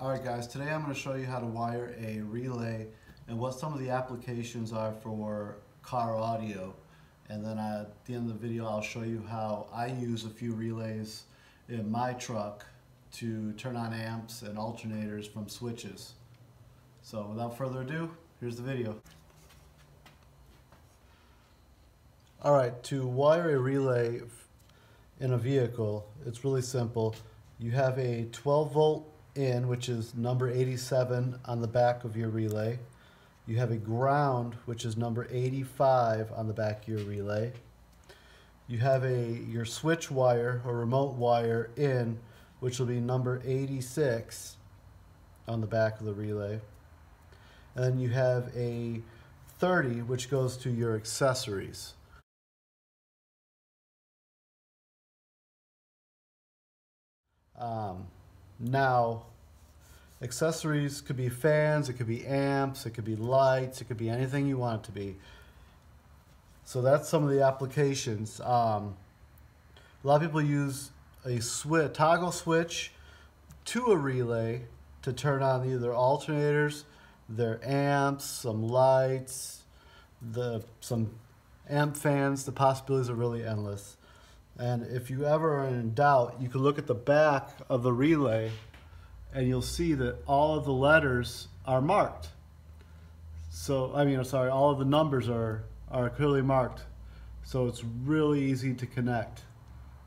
Alright guys, today I'm going to show you how to wire a relay and what some of the applications are for car audio. And then at the end of the video I'll show you how I use a few relays in my truck to turn on amps and alternators from switches. So without further ado, here's the video. Alright, to wire a relay in a vehicle, it's really simple. You have a 12 volt in, which is number 87 on the back of your relay. You have a ground, which is number 85 on the back of your relay. You have a your switch wire or remote wire in, which will be number 86 on the back of the relay. And then you have a 30, which goes to your accessories. Um, now, accessories could be fans, it could be amps, it could be lights, it could be anything you want it to be. So that's some of the applications. Um, a lot of people use a switch, toggle switch to a relay to turn on either alternators, their amps, some lights, the some amp fans. The possibilities are really endless. And if you ever are in doubt, you can look at the back of the relay and you'll see that all of the letters are marked. So, I mean, I'm sorry, all of the numbers are, are clearly marked. So it's really easy to connect.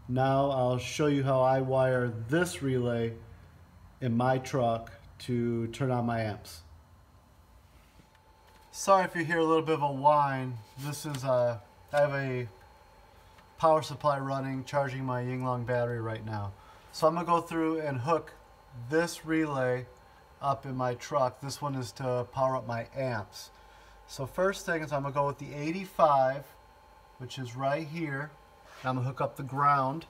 Now I'll show you how I wire this relay in my truck to turn on my amps. Sorry if you hear a little bit of a whine. This is a, I have a power supply running, charging my Yinlong battery right now. So I'm gonna go through and hook this relay up in my truck. This one is to power up my amps. So first thing is I'm gonna go with the 85, which is right here. I'm gonna hook up the ground.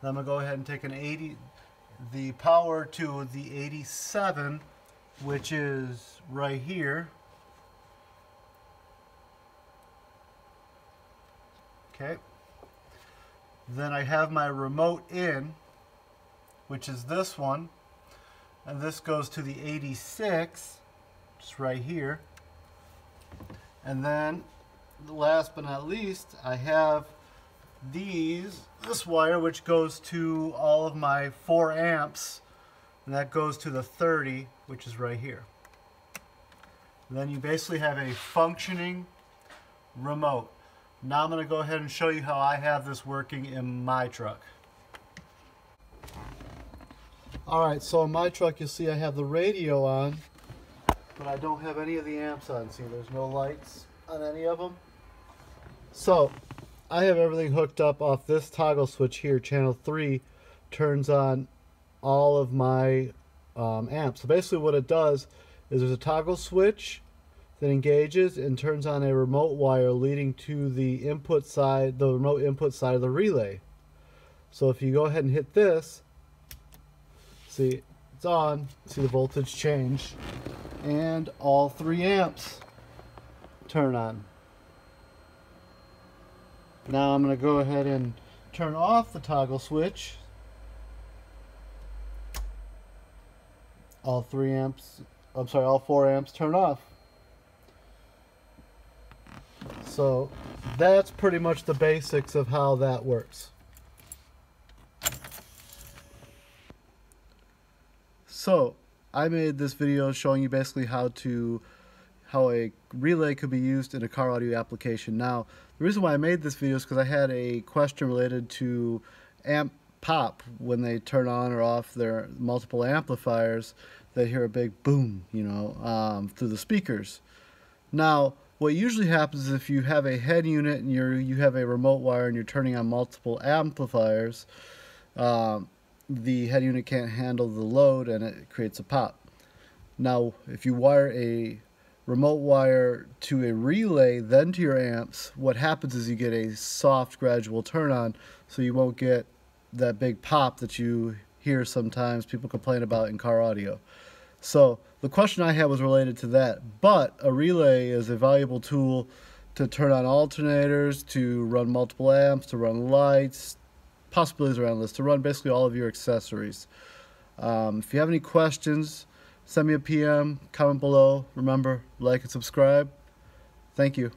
Then I'm gonna go ahead and take an 80, the power to the 87, which is right here. Okay. Then I have my remote in, which is this one. And this goes to the 86, just right here. And then, last but not least, I have these, this wire, which goes to all of my 4 amps. And that goes to the 30, which is right here. And then you basically have a functioning remote. Now I'm going to go ahead and show you how I have this working in my truck. Alright, so in my truck you'll see I have the radio on, but I don't have any of the amps on. See, there's no lights on any of them. So, I have everything hooked up off this toggle switch here. Channel 3 turns on all of my um, amps. So basically what it does is there's a toggle switch that engages and turns on a remote wire leading to the input side, the remote input side of the relay. So if you go ahead and hit this, see it's on, see the voltage change, and all three amps turn on. Now I'm going to go ahead and turn off the toggle switch. All three amps, I'm sorry, all four amps turn off. So that's pretty much the basics of how that works. So I made this video showing you basically how to how a relay could be used in a car audio application. Now, the reason why I made this video is because I had a question related to amp pop when they turn on or off their multiple amplifiers. They hear a big boom, you know, um, through the speakers. Now, what usually happens is if you have a head unit and you're you have a remote wire and you're turning on multiple amplifiers, um, the head unit can't handle the load and it creates a pop. Now, if you wire a remote wire to a relay, then to your amps, what happens is you get a soft, gradual turn on, so you won't get that big pop that you hear sometimes people complain about in car audio. So the question I had was related to that, but a relay is a valuable tool to turn on alternators, to run multiple amps, to run lights, possibilities around this to run basically all of your accessories. Um, if you have any questions, send me a PM, comment below. Remember, like and subscribe. Thank you.